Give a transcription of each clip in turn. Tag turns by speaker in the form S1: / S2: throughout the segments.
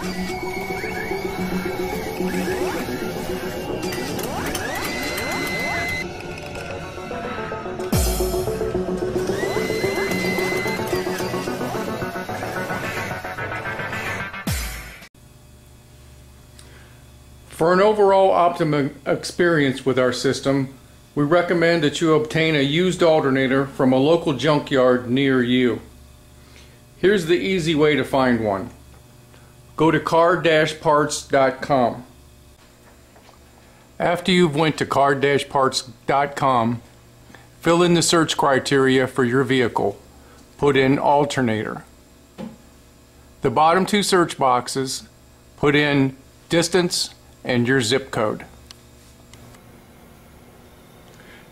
S1: For an overall optimum experience with our system, we recommend that you obtain a used alternator from a local junkyard near you. Here's the easy way to find one. Go to car-parts.com. After you've went to car-parts.com, fill in the search criteria for your vehicle. Put in alternator. The bottom two search boxes, put in distance and your zip code.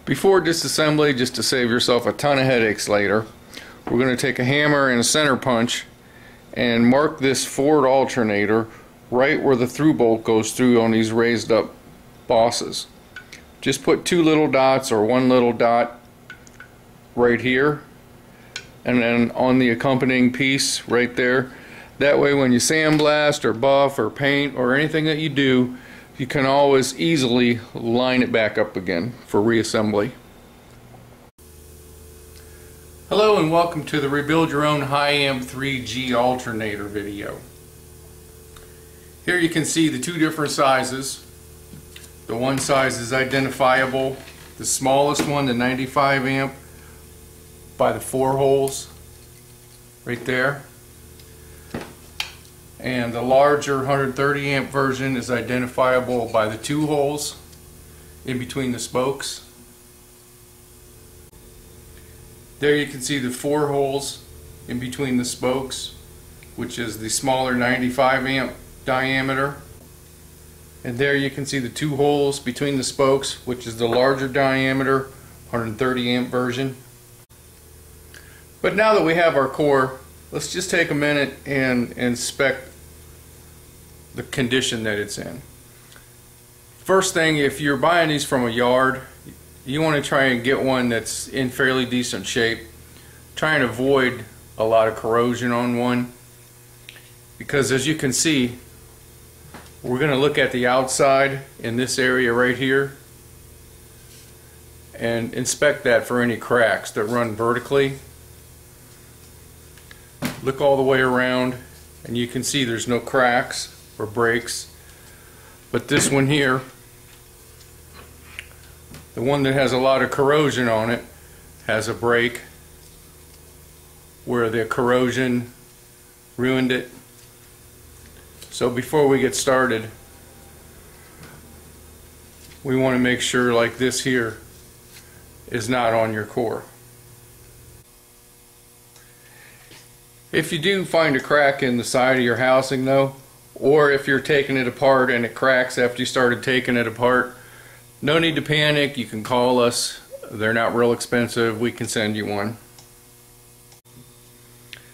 S1: Before disassembly, just to save yourself a ton of headaches later, we're going to take a hammer and a center punch and mark this Ford alternator right where the through bolt goes through on these raised up bosses. Just put two little dots or one little dot right here and then on the accompanying piece right there that way when you sandblast or buff or paint or anything that you do, you can always easily line it back up again for reassembly. Hello and welcome to the Rebuild Your Own High Amp 3G Alternator video. Here you can see the two different sizes. The one size is identifiable. The smallest one, the 95 amp, by the four holes right there and the larger 130 amp version is identifiable by the two holes in between the spokes. There you can see the four holes in between the spokes which is the smaller 95 amp diameter and there you can see the two holes between the spokes which is the larger diameter 130 amp version. But now that we have our core let's just take a minute and inspect the condition that it's in. First thing, if you're buying these from a yard, you want to try and get one that's in fairly decent shape. Try and avoid a lot of corrosion on one because as you can see, we're going to look at the outside in this area right here and inspect that for any cracks that run vertically look all the way around and you can see there's no cracks or breaks but this one here the one that has a lot of corrosion on it has a break where the corrosion ruined it. So before we get started we want to make sure like this here is not on your core. If you do find a crack in the side of your housing though, or if you're taking it apart and it cracks after you started taking it apart, no need to panic. You can call us. They're not real expensive. We can send you one.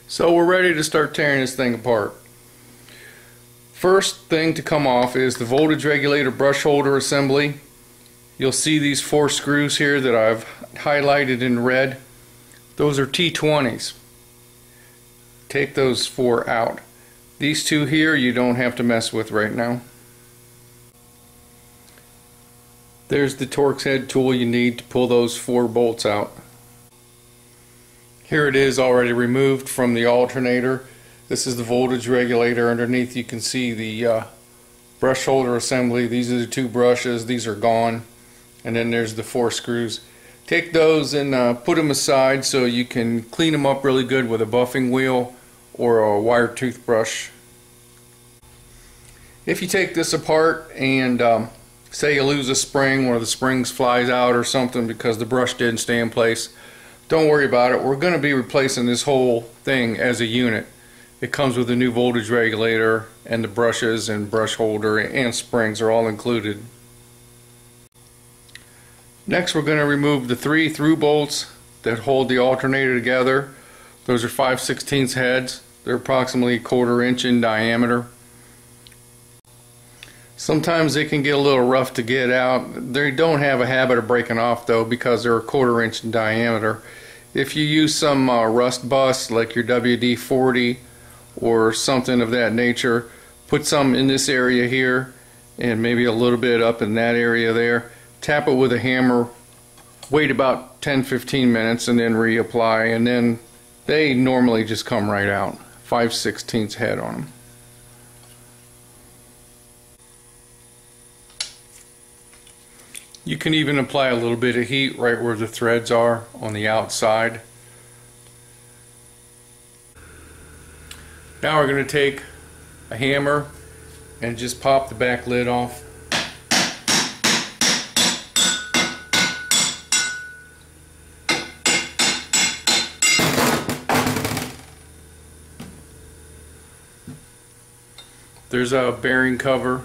S1: So we're ready to start tearing this thing apart. First thing to come off is the voltage regulator brush holder assembly. You'll see these four screws here that I've highlighted in red. Those are T20s take those four out. These two here you don't have to mess with right now. There's the Torx head tool you need to pull those four bolts out. Here it is already removed from the alternator. This is the voltage regulator. Underneath you can see the uh, brush holder assembly. These are the two brushes. These are gone. And then there's the four screws. Take those and uh, put them aside so you can clean them up really good with a buffing wheel or a wire toothbrush. If you take this apart and um, say you lose a spring, one of the springs flies out or something because the brush didn't stay in place, don't worry about it. We're going to be replacing this whole thing as a unit. It comes with a new voltage regulator and the brushes and brush holder and springs are all included. Next we're going to remove the three through bolts that hold the alternator together. Those are 5 16 heads. They're approximately a quarter inch in diameter. Sometimes they can get a little rough to get out. They don't have a habit of breaking off though because they're a quarter inch in diameter. If you use some uh, rust bust like your WD-40 or something of that nature, put some in this area here and maybe a little bit up in that area there. Tap it with a hammer, wait about 10-15 minutes and then reapply and then they normally just come right out. 5 16ths head on them. You can even apply a little bit of heat right where the threads are on the outside. Now we're going to take a hammer and just pop the back lid off. There's a bearing cover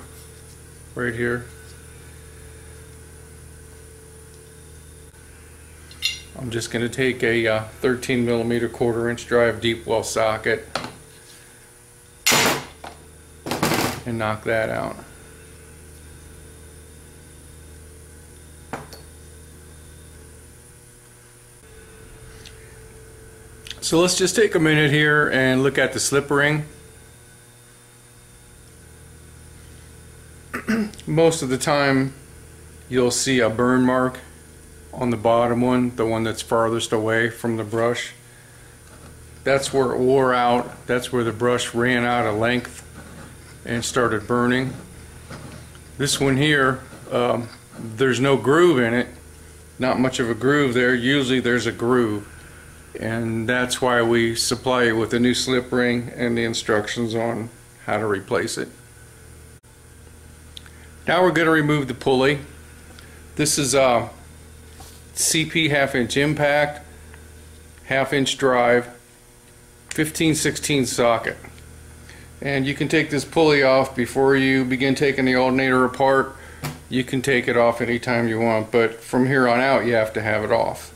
S1: right here. I'm just going to take a uh, 13 millimeter quarter inch drive deep well socket and knock that out. So let's just take a minute here and look at the slip ring. Most of the time you'll see a burn mark on the bottom one, the one that's farthest away from the brush. That's where it wore out. That's where the brush ran out of length and started burning. This one here, um, there's no groove in it. Not much of a groove there. Usually there's a groove. And that's why we supply it with a new slip ring and the instructions on how to replace it. Now we're going to remove the pulley. This is a CP half inch impact, half inch drive, 15 16 socket. And you can take this pulley off before you begin taking the alternator apart. You can take it off anytime you want, but from here on out you have to have it off.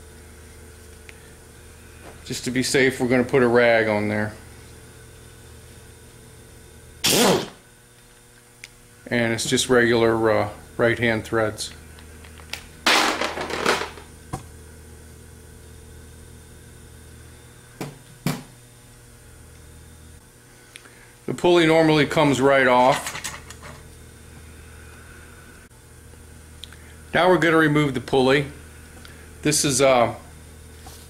S1: Just to be safe, we're going to put a rag on there. And it's just regular uh, right hand threads. Pulley normally comes right off. Now we're going to remove the pulley. This is a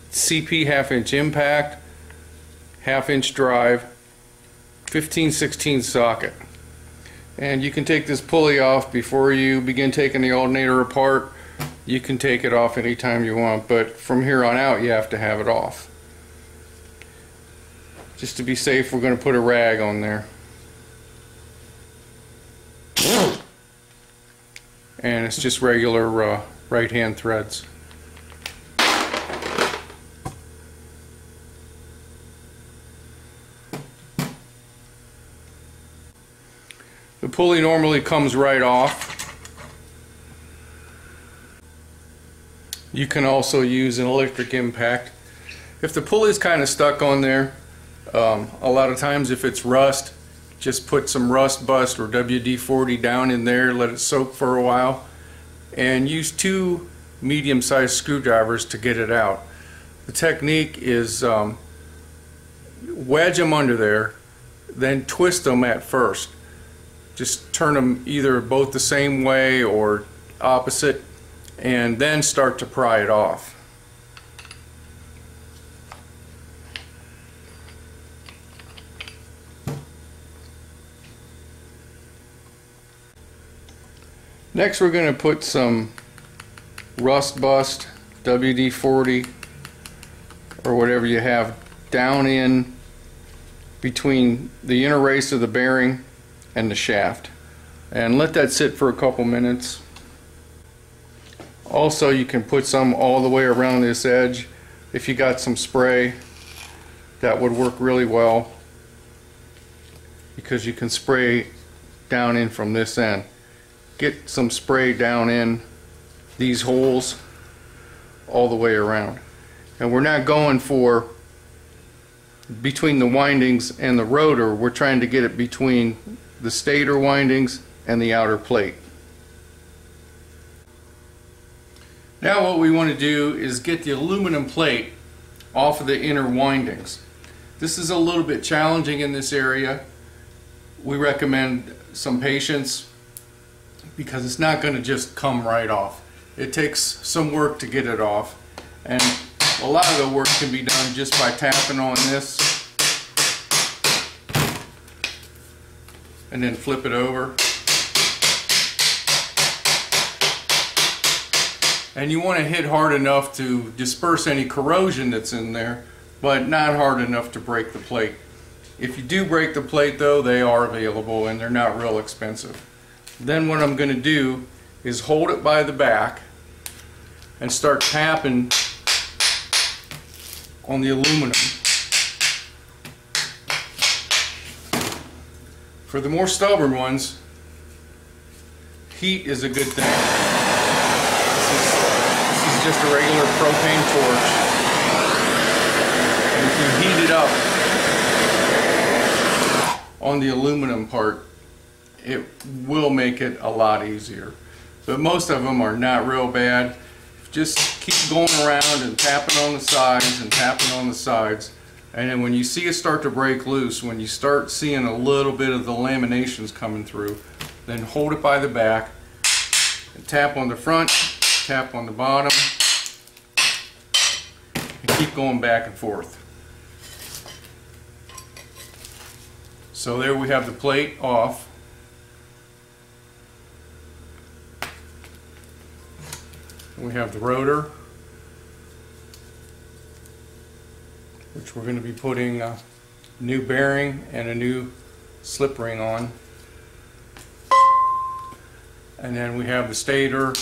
S1: CP half inch impact, half inch drive, 15 16 socket. And you can take this pulley off before you begin taking the alternator apart. You can take it off anytime you want, but from here on out you have to have it off. Just to be safe, we're going to put a rag on there. And it's just regular uh, right hand threads. The pulley normally comes right off. You can also use an electric impact. If the pulley is kind of stuck on there, um, a lot of times if it's rust, just put some rust bust or WD-40 down in there, let it soak for a while, and use two medium-sized screwdrivers to get it out. The technique is um, wedge them under there, then twist them at first. Just turn them either both the same way or opposite, and then start to pry it off. Next we're going to put some rust bust, WD-40 or whatever you have down in between the inner race of the bearing and the shaft. And let that sit for a couple minutes. Also you can put some all the way around this edge. If you got some spray that would work really well because you can spray down in from this end get some spray down in these holes all the way around. And we're not going for between the windings and the rotor, we're trying to get it between the stator windings and the outer plate. Now what we want to do is get the aluminum plate off of the inner windings. This is a little bit challenging in this area we recommend some patience because it's not going to just come right off. It takes some work to get it off and a lot of the work can be done just by tapping on this and then flip it over. And you want to hit hard enough to disperse any corrosion that's in there, but not hard enough to break the plate. If you do break the plate though, they are available and they're not real expensive. Then what I'm going to do is hold it by the back and start tapping on the aluminum. For the more stubborn ones, heat is a good thing. This is, this is just a regular propane torch. And if you heat it up on the aluminum part, it will make it a lot easier. But most of them are not real bad. Just keep going around and tapping on the sides and tapping on the sides. And then when you see it start to break loose, when you start seeing a little bit of the laminations coming through, then hold it by the back and tap on the front, tap on the bottom, and keep going back and forth. So there we have the plate off. We have the rotor, which we're going to be putting a new bearing and a new slip ring on. And then we have the stator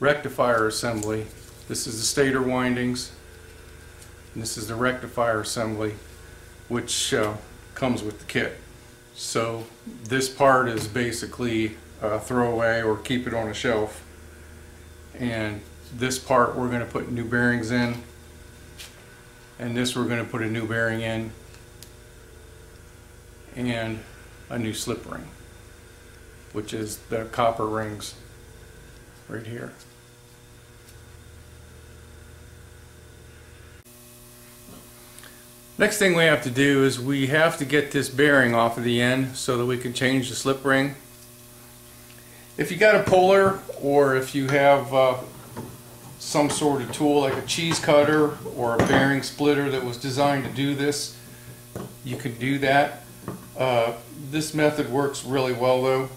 S1: rectifier assembly. This is the stator windings. And this is the rectifier assembly, which uh, comes with the kit. So this part is basically a throwaway or keep it on a shelf and this part we're going to put new bearings in. And this we're going to put a new bearing in. And a new slip ring which is the copper rings right here. Next thing we have to do is we have to get this bearing off of the end so that we can change the slip ring if you got a puller or if you have uh, some sort of tool like a cheese cutter or a bearing splitter that was designed to do this, you can do that. Uh, this method works really well though.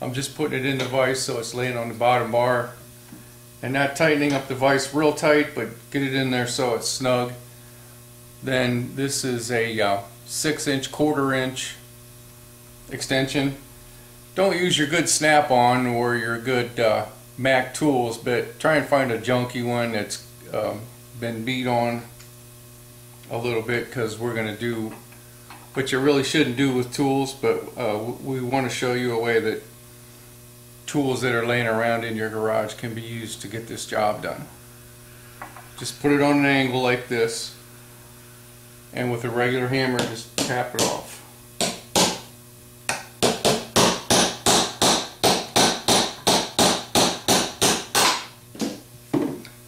S1: I'm just putting it in the vise so it's laying on the bottom bar and not tightening up the vise real tight but get it in there so it's snug. Then this is a uh, 6 inch quarter inch extension don't use your good snap-on or your good uh, Mac tools, but try and find a junky one that's um, been beat on a little bit because we're going to do what you really shouldn't do with tools, but uh, we want to show you a way that tools that are laying around in your garage can be used to get this job done. Just put it on an angle like this and with a regular hammer just tap it off.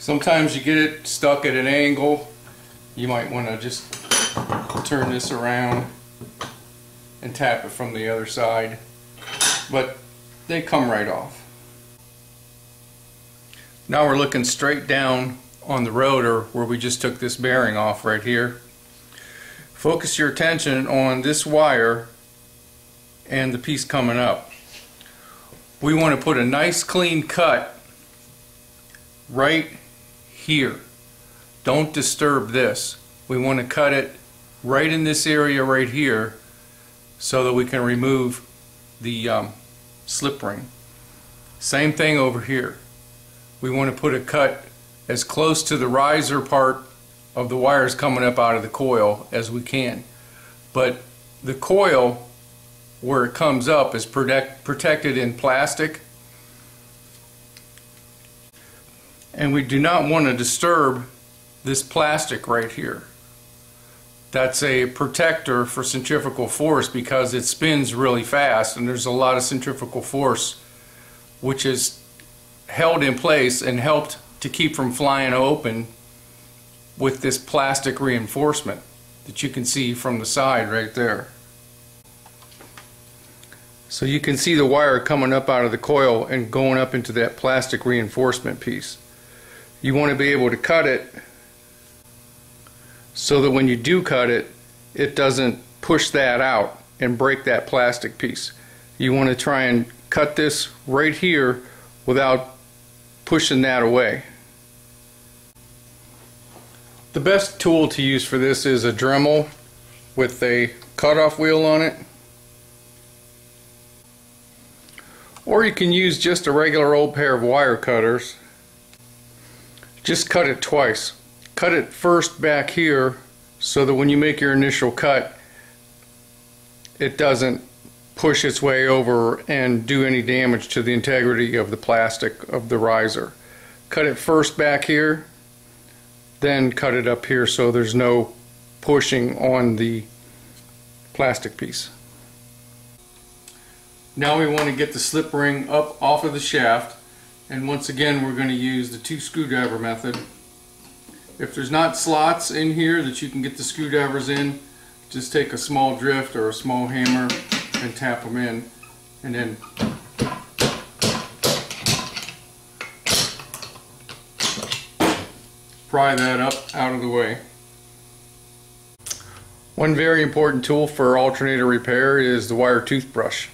S1: Sometimes you get it stuck at an angle. You might want to just turn this around and tap it from the other side. But they come right off. Now we're looking straight down on the rotor where we just took this bearing off right here. Focus your attention on this wire and the piece coming up. We want to put a nice clean cut right here. Don't disturb this. We want to cut it right in this area right here so that we can remove the um, slip ring. Same thing over here. We want to put a cut as close to the riser part of the wires coming up out of the coil as we can. But the coil where it comes up is protect, protected in plastic and we do not want to disturb this plastic right here. That's a protector for centrifugal force because it spins really fast and there's a lot of centrifugal force which is held in place and helped to keep from flying open with this plastic reinforcement that you can see from the side right there. So you can see the wire coming up out of the coil and going up into that plastic reinforcement piece. You want to be able to cut it so that when you do cut it, it doesn't push that out and break that plastic piece. You want to try and cut this right here without pushing that away. The best tool to use for this is a Dremel with a cutoff wheel on it. Or you can use just a regular old pair of wire cutters. Just cut it twice. Cut it first back here so that when you make your initial cut it doesn't push its way over and do any damage to the integrity of the plastic of the riser. Cut it first back here, then cut it up here so there's no pushing on the plastic piece. Now we want to get the slip ring up off of the shaft and once again we're going to use the two screwdriver method. If there's not slots in here that you can get the screwdrivers in, just take a small drift or a small hammer and tap them in and then pry that up out of the way. One very important tool for alternator repair is the wire toothbrush.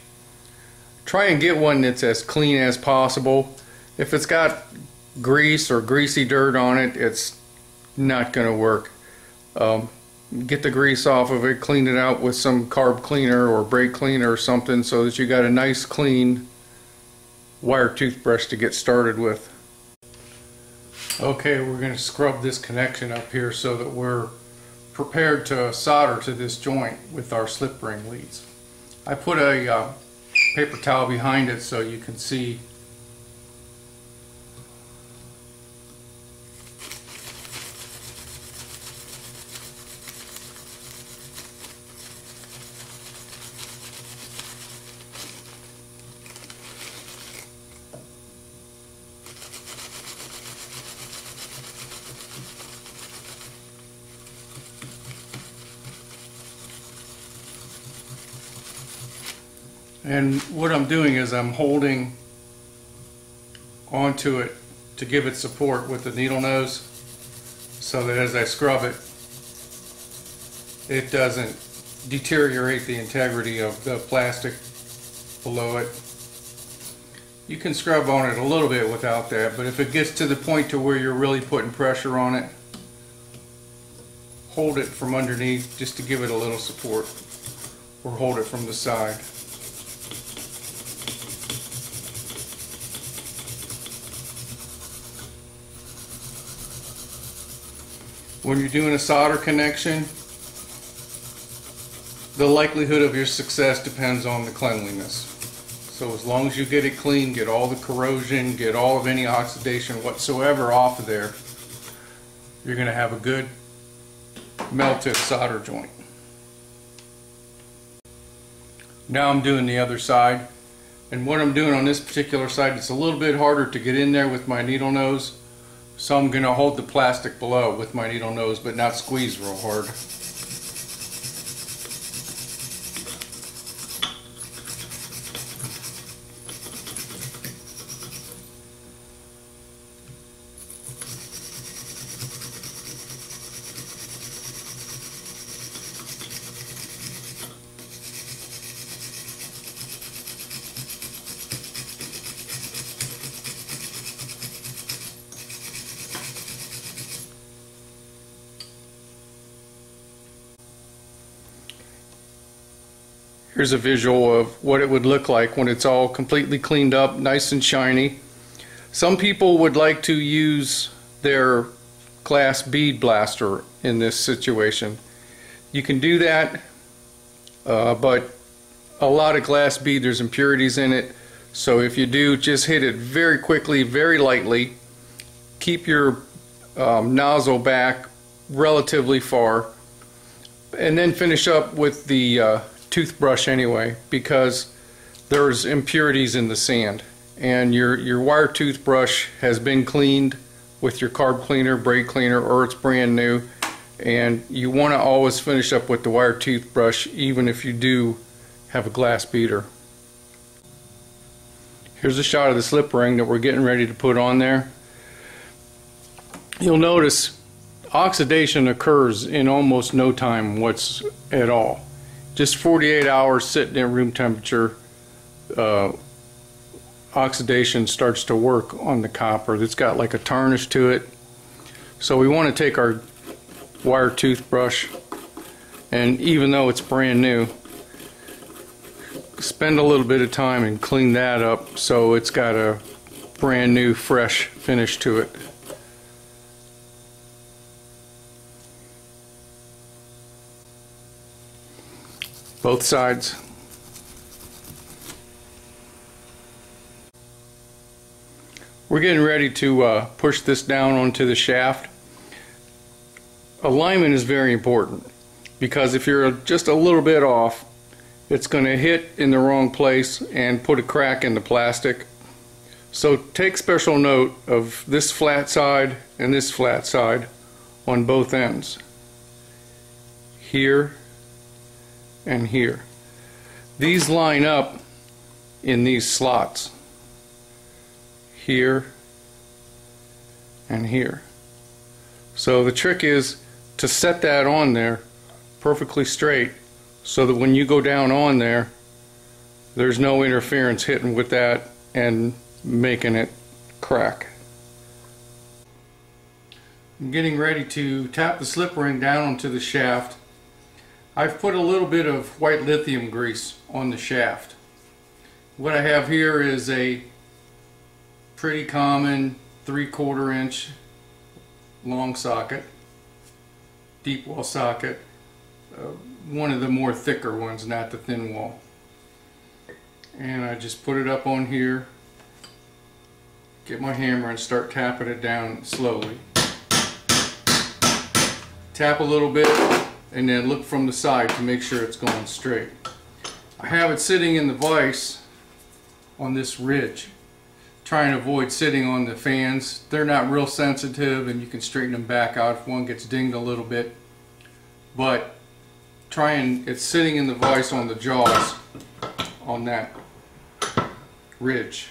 S1: Try and get one that's as clean as possible. If it's got grease or greasy dirt on it, it's not going to work. Um, get the grease off of it, clean it out with some carb cleaner or brake cleaner or something so that you got a nice clean wire toothbrush to get started with. Okay, we're going to scrub this connection up here so that we're prepared to solder to this joint with our slip ring leads. I put a uh, paper towel behind it so you can see And what I'm doing is I'm holding onto it to give it support with the needle nose so that as I scrub it, it doesn't deteriorate the integrity of the plastic below it. You can scrub on it a little bit without that, but if it gets to the point to where you're really putting pressure on it, hold it from underneath just to give it a little support, or hold it from the side. When you're doing a solder connection, the likelihood of your success depends on the cleanliness. So as long as you get it clean, get all the corrosion, get all of any oxidation whatsoever off of there, you're going to have a good melted solder joint. Now I'm doing the other side. And what I'm doing on this particular side, it's a little bit harder to get in there with my needle nose. So I'm going to hold the plastic below with my needle nose but not squeeze real hard. Here's a visual of what it would look like when it's all completely cleaned up, nice and shiny. Some people would like to use their glass bead blaster in this situation. You can do that, uh, but a lot of glass bead, there's impurities in it. So if you do, just hit it very quickly, very lightly. Keep your um, nozzle back relatively far. And then finish up with the uh, toothbrush anyway because there's impurities in the sand and your your wire toothbrush has been cleaned with your carb cleaner, brake cleaner or it's brand new and you want to always finish up with the wire toothbrush even if you do have a glass beater. Here's a shot of the slip ring that we're getting ready to put on there. You'll notice oxidation occurs in almost no time what's at all. Just 48 hours sitting at room temperature, uh, oxidation starts to work on the copper. It's got like a tarnish to it. So we want to take our wire toothbrush and even though it's brand new, spend a little bit of time and clean that up so it's got a brand new fresh finish to it. Both sides. We're getting ready to uh, push this down onto the shaft. Alignment is very important because if you're just a little bit off, it's going to hit in the wrong place and put a crack in the plastic. So take special note of this flat side and this flat side on both ends. Here and here. These line up in these slots. Here and here. So the trick is to set that on there perfectly straight so that when you go down on there, there's no interference hitting with that and making it crack. I'm getting ready to tap the slip ring down onto the shaft. I've put a little bit of white lithium grease on the shaft. What I have here is a pretty common three quarter inch long socket, deep wall socket. Uh, one of the more thicker ones, not the thin wall. And I just put it up on here, get my hammer and start tapping it down slowly. Tap a little bit and then look from the side to make sure it's going straight. I have it sitting in the vise on this ridge. Trying to avoid sitting on the fans. They're not real sensitive and you can straighten them back out if one gets dinged a little bit. But try and it's sitting in the vise on the jaws on that ridge.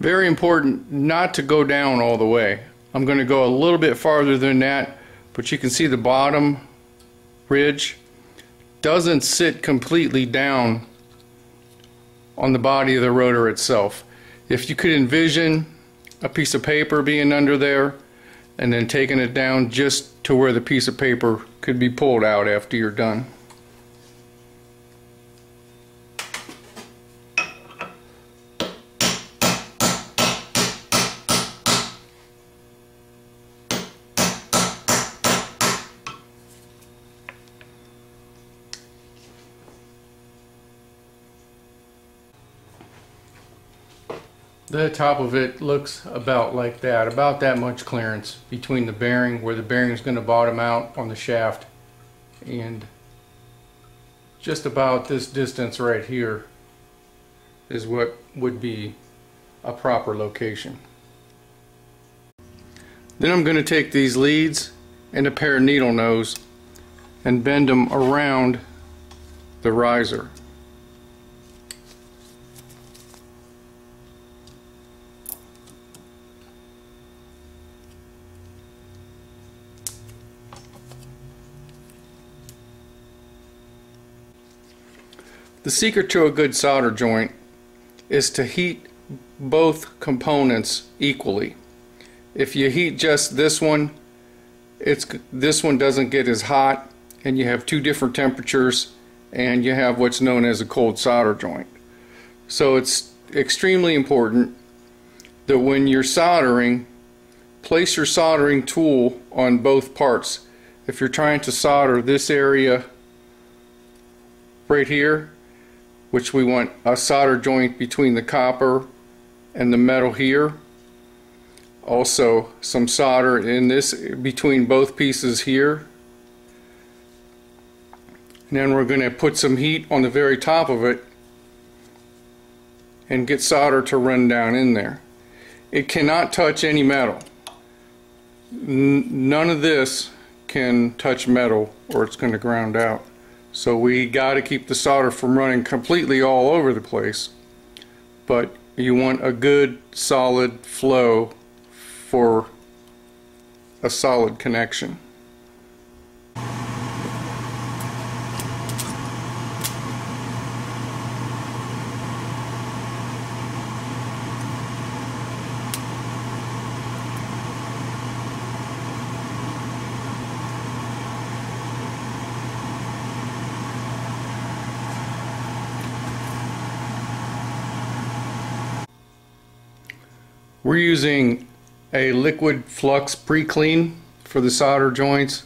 S1: Very important not to go down all the way. I'm going to go a little bit farther than that, but you can see the bottom ridge doesn't sit completely down on the body of the rotor itself. If you could envision a piece of paper being under there and then taking it down just to where the piece of paper could be pulled out after you're done. The top of it looks about like that, about that much clearance between the bearing, where the bearing is going to bottom out on the shaft, and just about this distance right here is what would be a proper location. Then I'm going to take these leads and a pair of needle nose and bend them around the riser. The secret to a good solder joint is to heat both components equally. If you heat just this one, it's this one doesn't get as hot and you have two different temperatures and you have what's known as a cold solder joint. So it's extremely important that when you're soldering, place your soldering tool on both parts. If you're trying to solder this area right here, which we want a solder joint between the copper and the metal here. Also some solder in this between both pieces here. And then we're going to put some heat on the very top of it and get solder to run down in there. It cannot touch any metal. N none of this can touch metal or it's going to ground out. So we got to keep the solder from running completely all over the place. But you want a good solid flow for a solid connection. We're using a liquid flux pre-clean for the solder joints.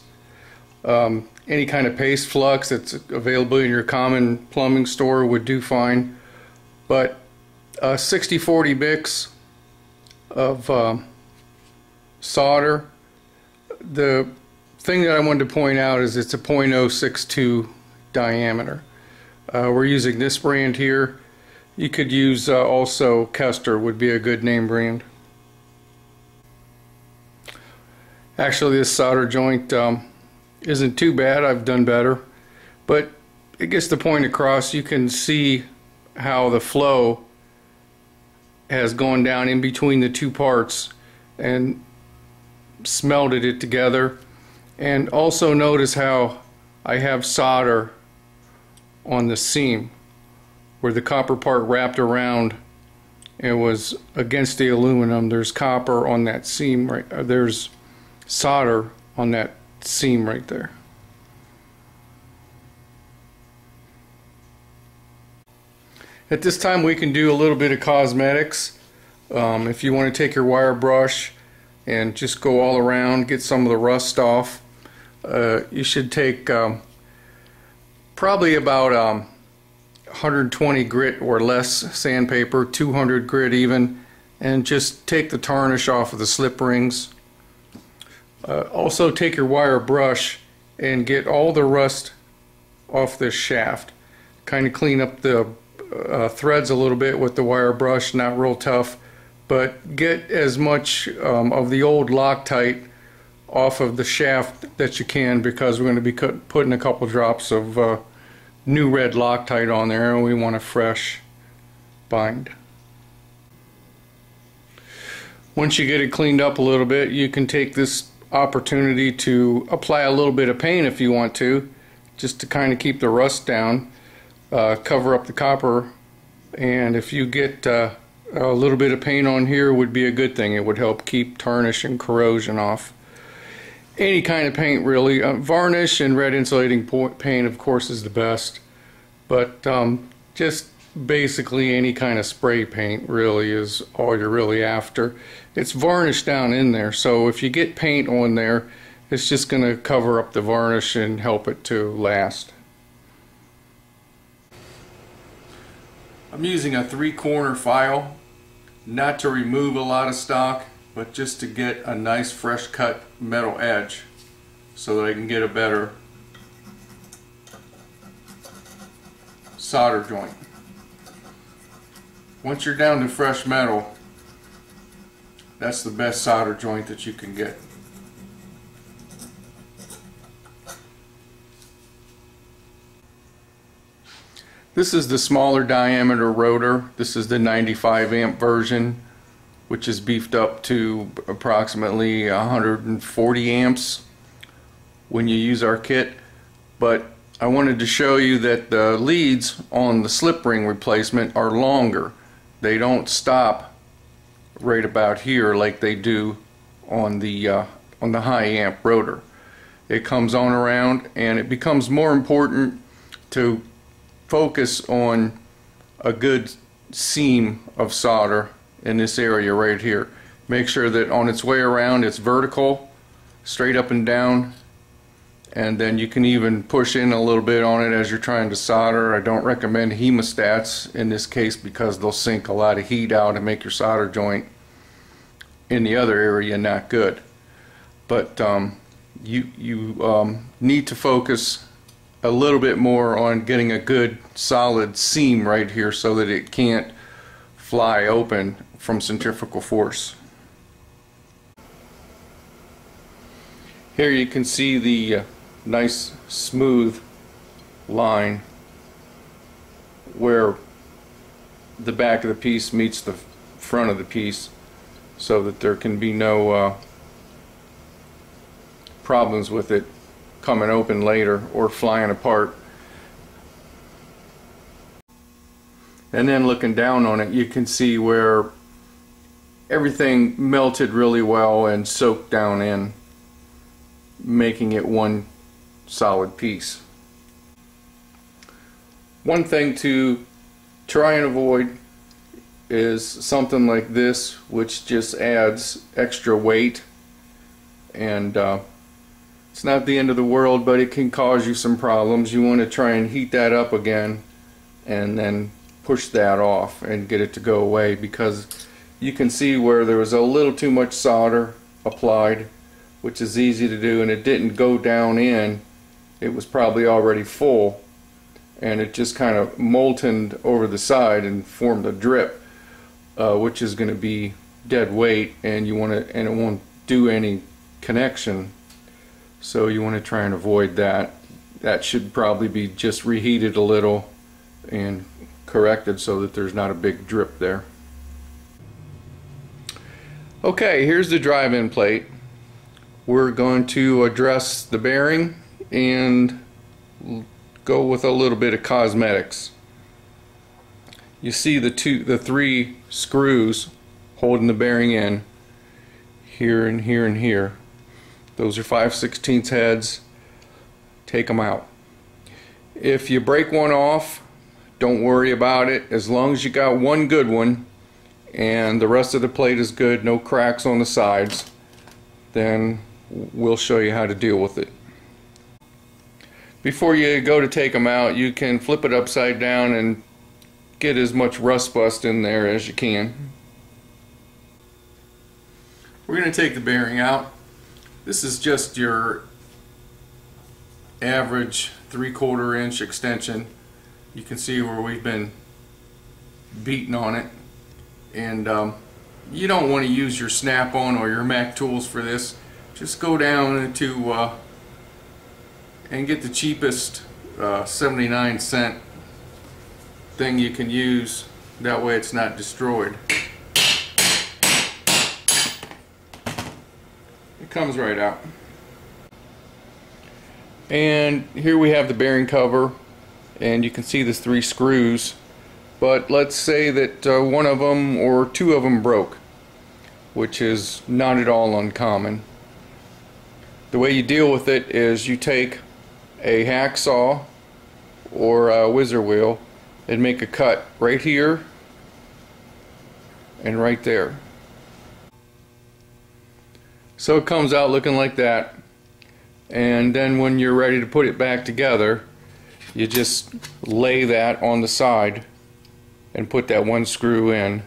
S1: Um, any kind of paste flux that's available in your common plumbing store would do fine. But a 60-40 mix of uh, solder, the thing that I wanted to point out is it's a .062 diameter. Uh, we're using this brand here. You could use uh, also Kester would be a good name brand. Actually this solder joint um, isn't too bad, I've done better. But it gets the point across, you can see how the flow has gone down in between the two parts and smelted it together. And also notice how I have solder on the seam where the copper part wrapped around and was against the aluminum. There's copper on that seam right uh, there's solder on that seam right there. At this time we can do a little bit of cosmetics. Um, if you want to take your wire brush and just go all around, get some of the rust off, uh, you should take um, probably about um, 120 grit or less sandpaper, 200 grit even, and just take the tarnish off of the slip rings. Uh, also take your wire brush and get all the rust off this shaft. Kind of clean up the uh, threads a little bit with the wire brush, not real tough, but get as much um, of the old Loctite off of the shaft that you can because we're going to be putting a couple drops of uh, new red Loctite on there and we want a fresh bind. Once you get it cleaned up a little bit you can take this opportunity to apply a little bit of paint if you want to just to kind of keep the rust down uh, cover up the copper. And if you get uh, a little bit of paint on here would be a good thing. It would help keep tarnish and corrosion off. Any kind of paint really. Uh, varnish and red insulating paint of course is the best. But um, just basically any kind of spray paint really is all you're really after. It's varnished down in there so if you get paint on there it's just going to cover up the varnish and help it to last. I'm using a three corner file not to remove a lot of stock but just to get a nice fresh cut metal edge so that I can get a better solder joint. Once you're down to fresh metal, that's the best solder joint that you can get. This is the smaller diameter rotor. This is the 95 amp version which is beefed up to approximately 140 amps when you use our kit but I wanted to show you that the leads on the slip ring replacement are longer they don't stop right about here like they do on the uh, on the high amp rotor it comes on around and it becomes more important to focus on a good seam of solder in this area right here. Make sure that on its way around it's vertical, straight up and down, and then you can even push in a little bit on it as you're trying to solder. I don't recommend hemostats in this case because they'll sink a lot of heat out and make your solder joint in the other area not good. But um, you, you um, need to focus a little bit more on getting a good solid seam right here so that it can't fly open from centrifugal force. Here you can see the uh, nice smooth line where the back of the piece meets the front of the piece so that there can be no uh, problems with it coming open later or flying apart. And then looking down on it you can see where everything melted really well and soaked down in making it one solid piece. One thing to try and avoid is something like this which just adds extra weight. And uh, it's not the end of the world but it can cause you some problems. You want to try and heat that up again and then push that off and get it to go away because you can see where there was a little too much solder applied which is easy to do and it didn't go down in it was probably already full and it just kind of molten over the side and formed a drip uh, which is going to be dead weight and you want to and it won't do any connection. So you want to try and avoid that. That should probably be just reheated a little and corrected so that there's not a big drip there. Okay here's the drive-end plate. We're going to address the bearing and go with a little bit of cosmetics. You see the two the three screws holding the bearing in here and here and here. Those are 5 16 heads. Take them out. If you break one off don't worry about it. As long as you got one good one and the rest of the plate is good no cracks on the sides then we'll show you how to deal with it before you go to take them out you can flip it upside down and get as much rust bust in there as you can. We're going to take the bearing out. This is just your average three quarter inch extension. You can see where we've been beating on it and um, you don't want to use your snap-on or your Mac tools for this. Just go down to uh, and get the cheapest uh, 79 cent thing you can use. That way it's not destroyed. It comes right out. And here we have the bearing cover and you can see there's three screws. But let's say that uh, one of them or two of them broke which is not at all uncommon. The way you deal with it is you take a hacksaw or a whizzer wheel and make a cut right here and right there. So it comes out looking like that and then when you're ready to put it back together you just lay that on the side and put that one screw in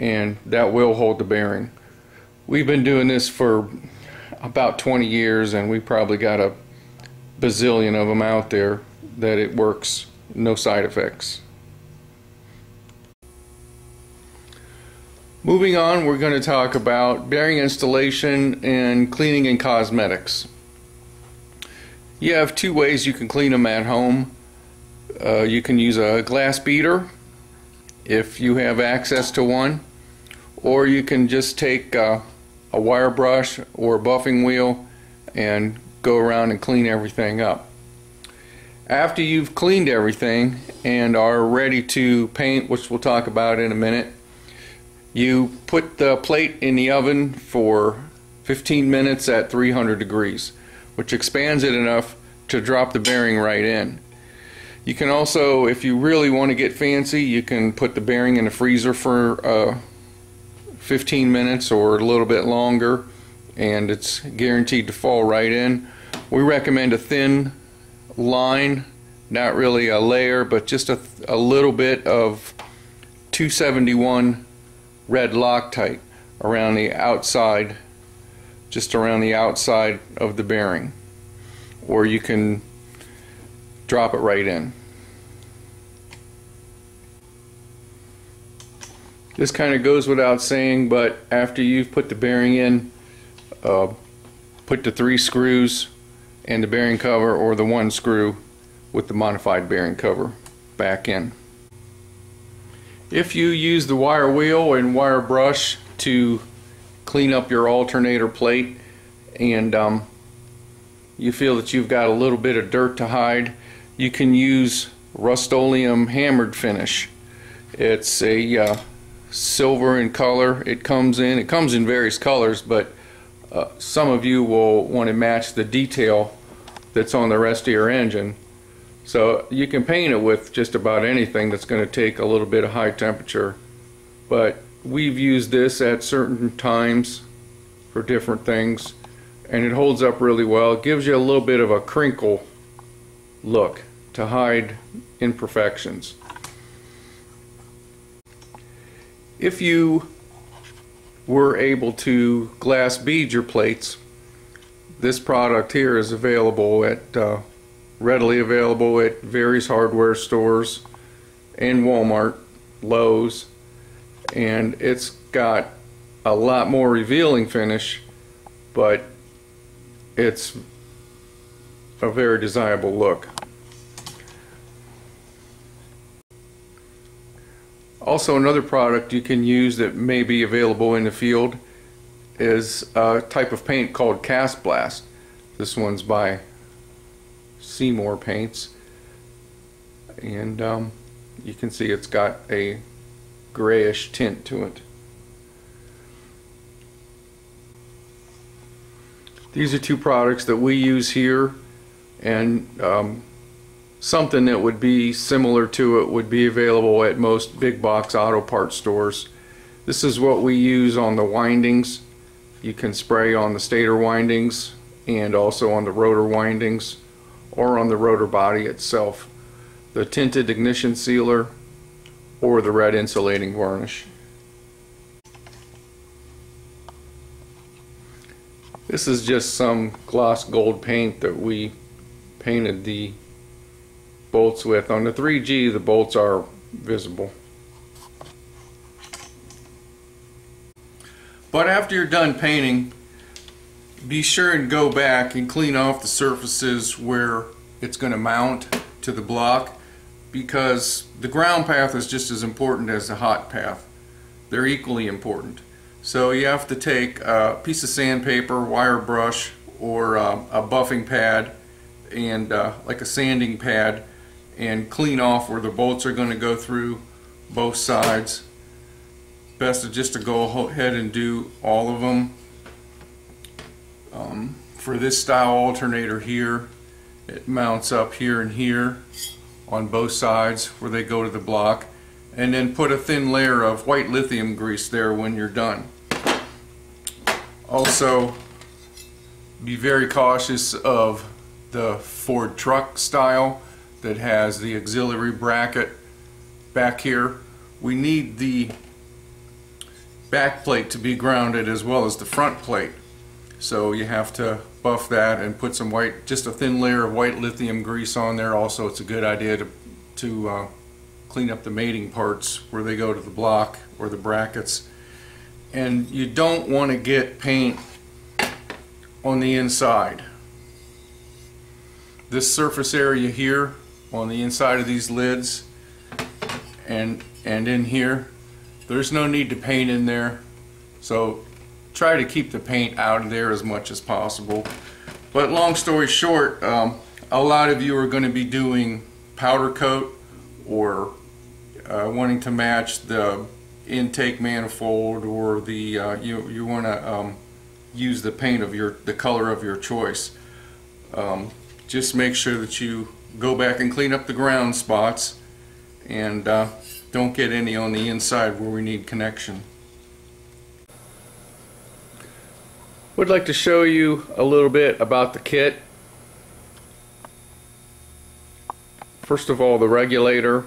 S1: and that will hold the bearing. We've been doing this for about 20 years and we probably got a bazillion of them out there that it works no side effects. Moving on, we're going to talk about bearing installation and cleaning and cosmetics. You have two ways you can clean them at home. Uh, you can use a glass beader if you have access to one, or you can just take uh, a wire brush or a buffing wheel and go around and clean everything up. After you've cleaned everything and are ready to paint, which we'll talk about in a minute, you put the plate in the oven for 15 minutes at 300 degrees, which expands it enough to drop the bearing right in. You can also, if you really want to get fancy, you can put the bearing in the freezer for uh, 15 minutes or a little bit longer and it's guaranteed to fall right in. We recommend a thin line, not really a layer, but just a, a little bit of 271 red Loctite around the outside, just around the outside of the bearing. Or you can drop it right in. This kind of goes without saying, but after you've put the bearing in, uh, put the three screws and the bearing cover or the one screw with the modified bearing cover back in. If you use the wire wheel and wire brush to clean up your alternator plate and um, you feel that you've got a little bit of dirt to hide, you can use Rust-Oleum hammered finish. It's a uh, silver in color. It comes in, it comes in various colors, but uh, some of you will want to match the detail that's on the rest of your engine. So you can paint it with just about anything that's going to take a little bit of high temperature. But we've used this at certain times for different things and it holds up really well. It gives you a little bit of a crinkle look to hide imperfections. If you were able to glass bead your plates, this product here is available at uh, readily available at various hardware stores and Walmart, Lowe's, and it's got a lot more revealing finish, but it's a very desirable look. Also another product you can use that may be available in the field is a type of paint called Cast Blast. This one's by Seymour Paints and um, you can see it's got a grayish tint to it. These are two products that we use here and um, something that would be similar to it would be available at most big box auto parts stores. This is what we use on the windings. You can spray on the stator windings and also on the rotor windings or on the rotor body itself. The tinted ignition sealer or the red insulating varnish. This is just some gloss gold paint that we painted the bolts with. On the 3G the bolts are visible. But after you're done painting, be sure and go back and clean off the surfaces where it's going to mount to the block because the ground path is just as important as the hot path. They're equally important. So you have to take a piece of sandpaper, wire brush, or uh, a buffing pad and uh, like a sanding pad and clean off where the bolts are going to go through both sides. Best to just to go ahead and do all of them. Um, for this style alternator here, it mounts up here and here on both sides where they go to the block and then put a thin layer of white lithium grease there when you're done. Also be very cautious of the Ford truck style that has the auxiliary bracket back here. We need the back plate to be grounded as well as the front plate. So you have to buff that and put some white, just a thin layer of white lithium grease on there. Also, it's a good idea to, to uh, clean up the mating parts where they go to the block or the brackets. And you don't want to get paint on the inside. This surface area here on the inside of these lids and and in here. There's no need to paint in there. So try to keep the paint out of there as much as possible. But long story short um, a lot of you are going to be doing powder coat or uh, wanting to match the intake manifold or the uh, you you want to um, use the paint of your the color of your choice. Um, just make sure that you go back and clean up the ground spots and uh, don't get any on the inside where we need connection would like to show you a little bit about the kit first of all the regulator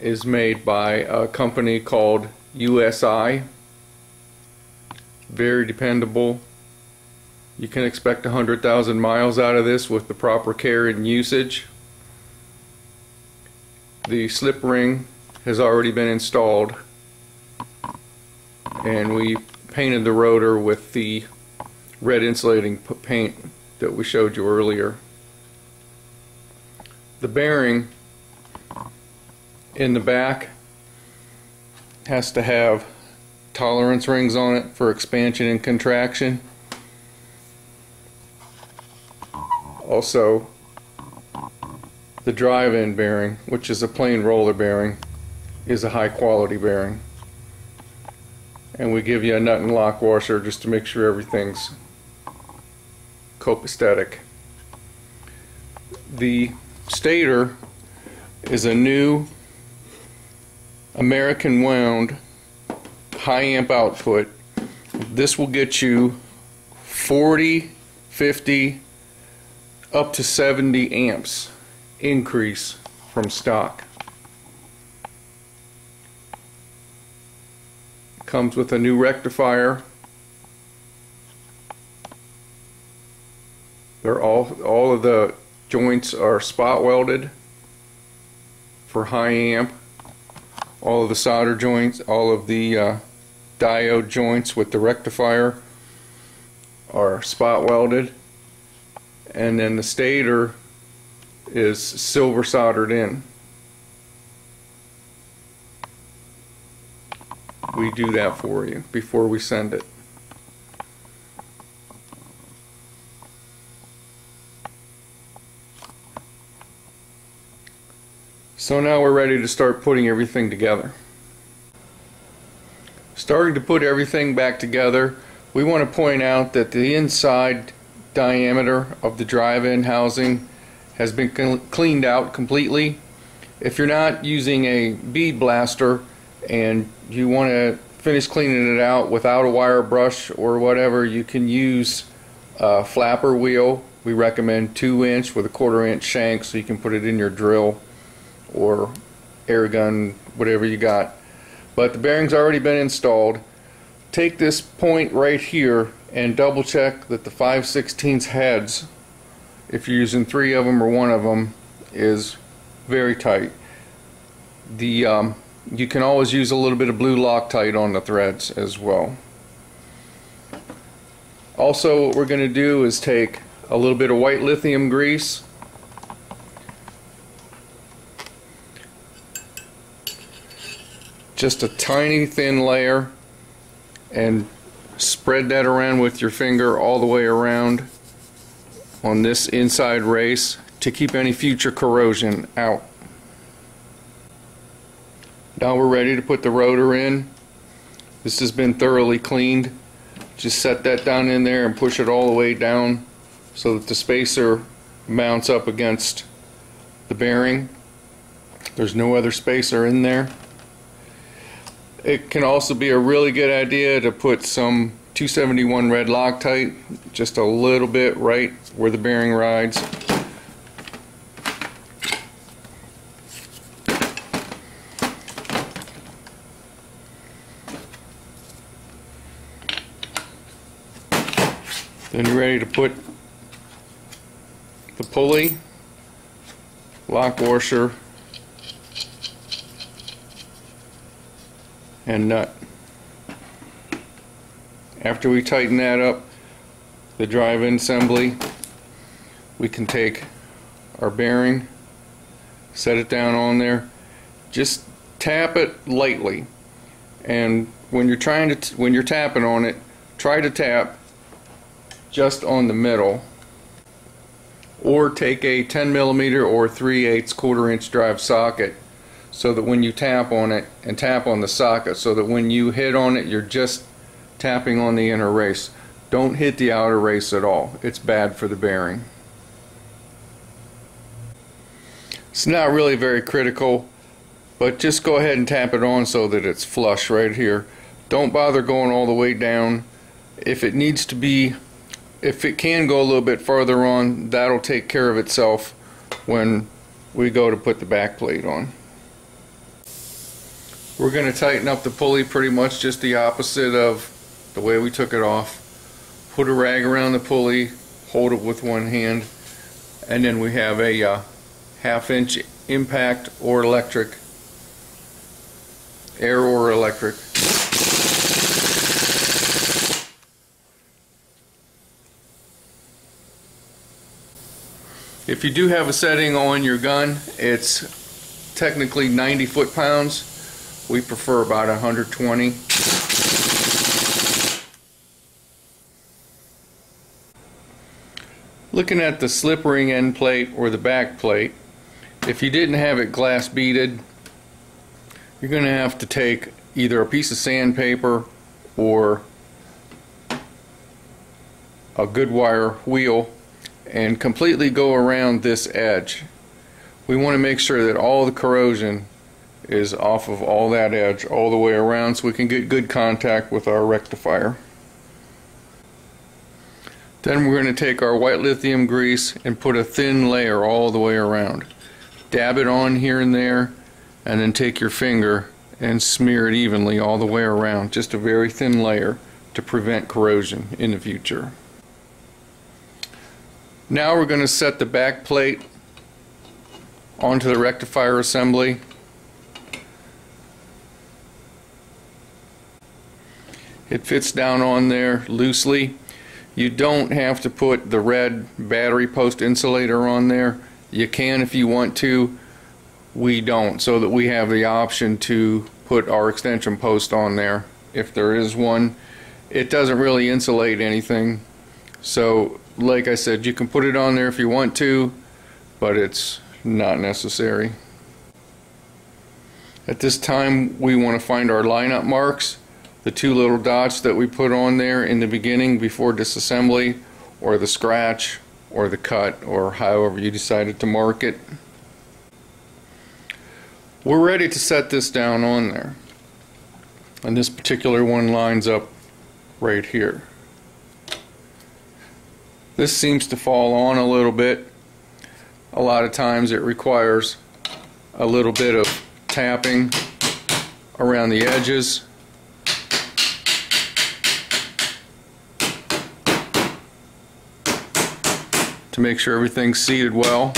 S1: is made by a company called USI. Very dependable. You can expect 100,000 miles out of this with the proper care and usage. the slip ring has already been installed and we painted the rotor with the red insulating paint that we showed you earlier. The bearing in the back has to have tolerance rings on it for expansion and contraction. Also, the drive-end bearing, which is a plain roller bearing, is a high quality bearing. And we give you a nut and lock washer just to make sure everything's copacetic. The stator is a new American wound high amp output. This will get you 40, 50, up to 70 amps increase from stock. Comes with a new rectifier. They're all all of the joints are spot welded for high amp. All of the solder joints, all of the uh, diode joints with the rectifier are spot welded. And then the stator is silver soldered in. We do that for you before we send it. So now we're ready to start putting everything together. Starting to put everything back together, we want to point out that the inside diameter of the drive-end housing has been cleaned out completely. If you're not using a bead blaster and you want to finish cleaning it out without a wire brush or whatever, you can use a flapper wheel. We recommend 2 inch with a quarter inch shank so you can put it in your drill or air gun, whatever you got. But the bearing's already been installed. Take this point right here and double check that the 5 16 heads, if you're using three of them or one of them, is very tight. The um, You can always use a little bit of blue Loctite on the threads as well. Also what we're going to do is take a little bit of white lithium grease just a tiny thin layer and spread that around with your finger all the way around on this inside race to keep any future corrosion out. Now we're ready to put the rotor in. This has been thoroughly cleaned. Just set that down in there and push it all the way down so that the spacer mounts up against the bearing. There's no other spacer in there. It can also be a really good idea to put some 271 red Loctite just a little bit right where the bearing rides. Then you're ready to put the pulley, lock washer, and nut. After we tighten that up, the drive-end assembly, we can take our bearing, set it down on there, just tap it lightly. And when you're trying to, when you're tapping on it, try to tap just on the middle or take a 10 millimeter or 3 8 quarter inch drive socket so that when you tap on it and tap on the socket so that when you hit on it you're just tapping on the inner race. Don't hit the outer race at all. It's bad for the bearing. It's not really very critical but just go ahead and tap it on so that it's flush right here. Don't bother going all the way down. If it needs to be if it can go a little bit farther on that'll take care of itself when we go to put the back plate on we're going to tighten up the pulley pretty much just the opposite of the way we took it off. Put a rag around the pulley, hold it with one hand, and then we have a uh, half inch impact or electric, air or electric. If you do have a setting on your gun, it's technically 90 foot-pounds. We prefer about 120. Looking at the slip ring end plate or the back plate, if you didn't have it glass beaded, you're going to have to take either a piece of sandpaper or a good wire wheel and completely go around this edge. We want to make sure that all the corrosion is off of all that edge all the way around so we can get good contact with our rectifier. Then we're going to take our white lithium grease and put a thin layer all the way around. Dab it on here and there and then take your finger and smear it evenly all the way around. Just a very thin layer to prevent corrosion in the future. Now we're going to set the back plate onto the rectifier assembly. It fits down on there loosely. You don't have to put the red battery post insulator on there. You can if you want to. We don't, so that we have the option to put our extension post on there if there is one. It doesn't really insulate anything. So, like I said, you can put it on there if you want to, but it's not necessary. At this time, we want to find our lineup marks the two little dots that we put on there in the beginning before disassembly or the scratch or the cut or however you decided to mark it. We're ready to set this down on there. And this particular one lines up right here. This seems to fall on a little bit. A lot of times it requires a little bit of tapping around the edges to make sure everything's seated well.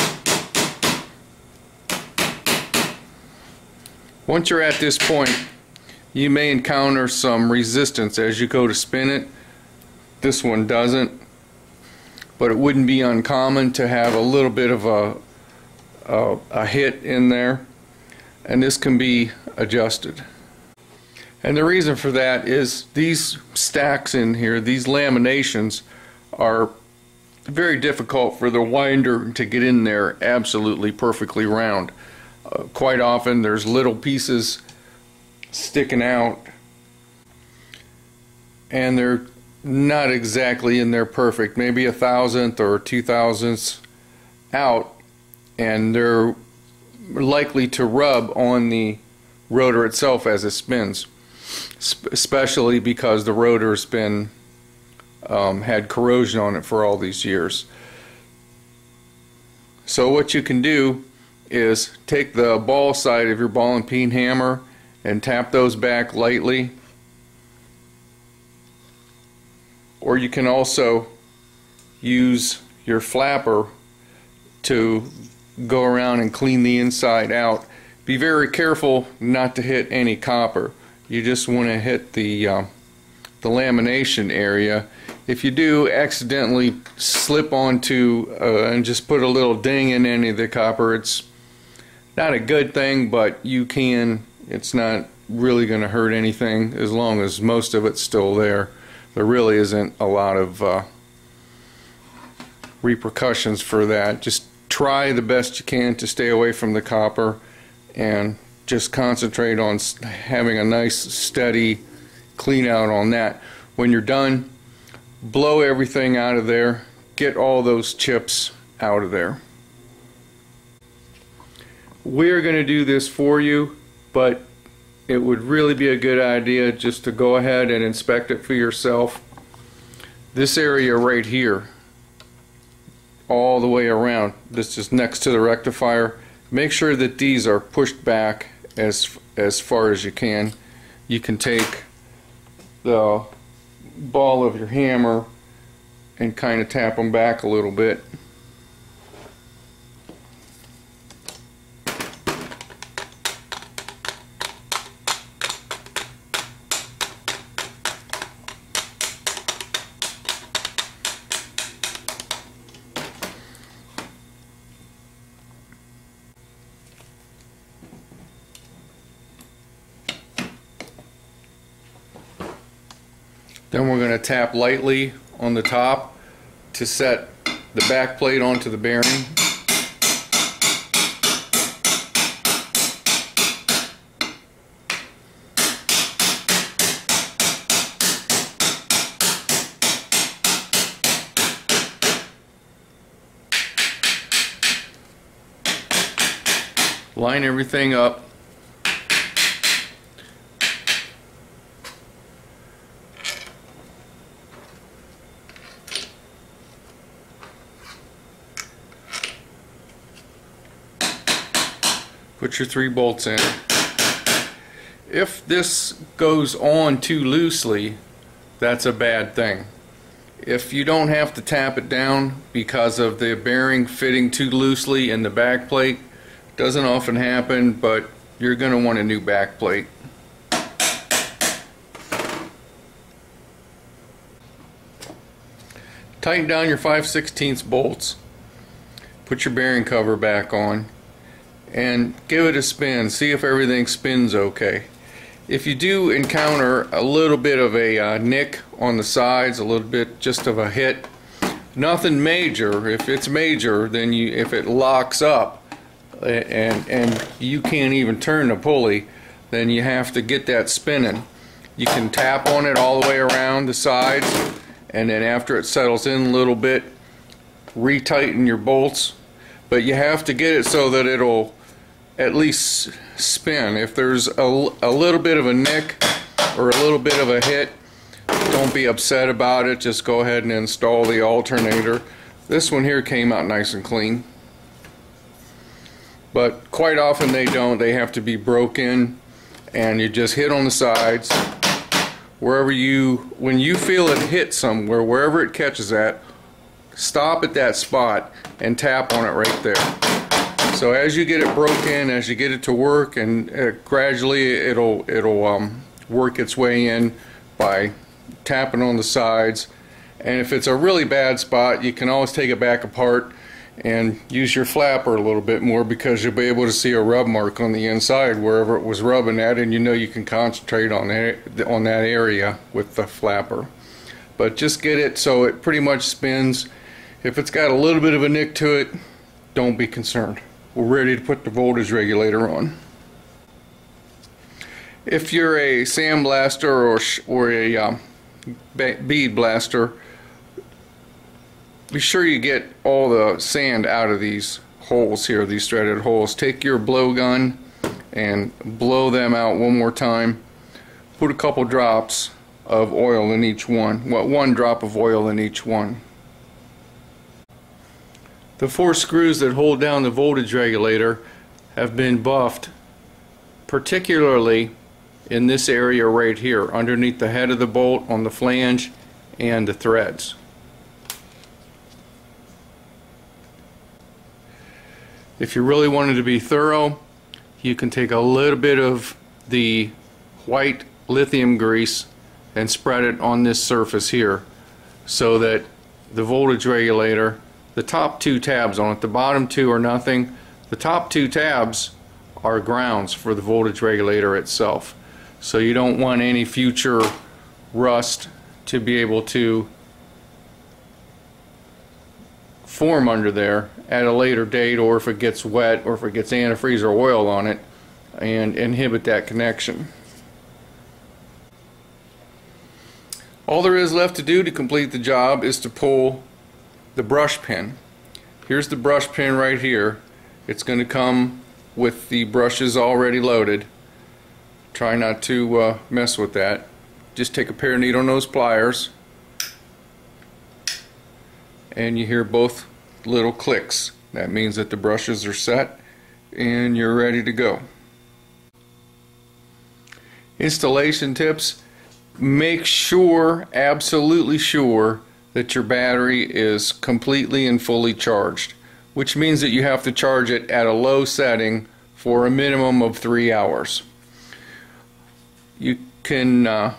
S1: Once you're at this point, you may encounter some resistance as you go to spin it. This one doesn't, but it wouldn't be uncommon to have a little bit of a, a, a hit in there, and this can be adjusted. And the reason for that is these stacks in here, these laminations, are very difficult for the winder to get in there absolutely perfectly round. Uh, quite often there's little pieces sticking out and they're not exactly in there perfect maybe a thousandth or two thousandths out and they're likely to rub on the rotor itself as it spins especially because the rotor's been um, had corrosion on it for all these years. So what you can do is take the ball side of your ball and peen hammer and tap those back lightly. Or you can also use your flapper to go around and clean the inside out. Be very careful not to hit any copper. You just want to hit the uh, the lamination area if you do accidentally slip onto uh, and just put a little ding in any of the copper, it's not a good thing, but you can. It's not really going to hurt anything as long as most of it's still there. There really isn't a lot of uh, repercussions for that. Just try the best you can to stay away from the copper and just concentrate on having a nice steady clean out on that. When you're done, blow everything out of there, get all those chips out of there. We're going to do this for you, but it would really be a good idea just to go ahead and inspect it for yourself. This area right here, all the way around, this is next to the rectifier, make sure that these are pushed back as, as far as you can. You can take the ball of your hammer and kind of tap them back a little bit. Then we're going to tap lightly on the top to set the back plate onto the bearing. Line everything up. Put your three bolts in. If this goes on too loosely, that's a bad thing. If you don't have to tap it down because of the bearing fitting too loosely in the back plate, doesn't often happen, but you're going to want a new back plate. Tighten down your 5 16 bolts. Put your bearing cover back on and give it a spin. See if everything spins okay. If you do encounter a little bit of a uh, nick on the sides, a little bit just of a hit, nothing major. If it's major, then you if it locks up and and you can't even turn the pulley, then you have to get that spinning. You can tap on it all the way around the sides, and then after it settles in a little bit, retighten your bolts. But you have to get it so that it'll at least spin. If there's a, a little bit of a nick or a little bit of a hit, don't be upset about it. Just go ahead and install the alternator. This one here came out nice and clean. But quite often they don't. They have to be broken and you just hit on the sides. Wherever you, when you feel it hit somewhere, wherever it catches at, stop at that spot and tap on it right there. So as you get it broken, as you get it to work, and uh, gradually it'll it'll um, work its way in by tapping on the sides. And if it's a really bad spot, you can always take it back apart and use your flapper a little bit more because you'll be able to see a rub mark on the inside wherever it was rubbing at and you know you can concentrate on that, on that area with the flapper. But just get it so it pretty much spins. If it's got a little bit of a nick to it, don't be concerned we're ready to put the voltage regulator on. If you're a sandblaster or, or a um, bead blaster, be sure you get all the sand out of these holes here, these threaded holes. Take your blowgun and blow them out one more time. Put a couple drops of oil in each one. Well, one drop of oil in each one. The four screws that hold down the voltage regulator have been buffed, particularly in this area right here, underneath the head of the bolt, on the flange, and the threads. If you really wanted to be thorough, you can take a little bit of the white lithium grease and spread it on this surface here so that the voltage regulator the top two tabs on it. The bottom two are nothing. The top two tabs are grounds for the voltage regulator itself. So you don't want any future rust to be able to form under there at a later date or if it gets wet or if it gets antifreeze or oil on it and inhibit that connection. All there is left to do to complete the job is to pull the brush pin. Here's the brush pin right here. It's going to come with the brushes already loaded. Try not to uh, mess with that. Just take a pair of needle nose pliers and you hear both little clicks. That means that the brushes are set and you're ready to go. Installation tips. Make sure, absolutely sure, that your battery is completely and fully charged, which means that you have to charge it at a low setting for a minimum of three hours. You can uh,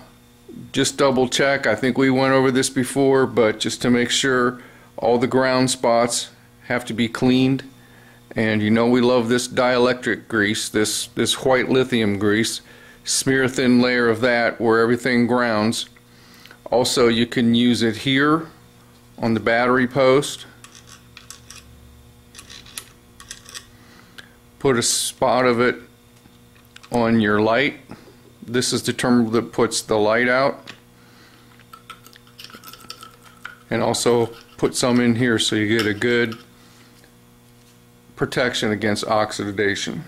S1: just double check. I think we went over this before, but just to make sure all the ground spots have to be cleaned. And you know we love this dielectric grease, this, this white lithium grease. Smear a thin layer of that where everything grounds Also, you can use it here on the battery post. Put a spot of it on your light. This is the terminal that puts the light out. And also put some in here so you get a good protection against oxidation.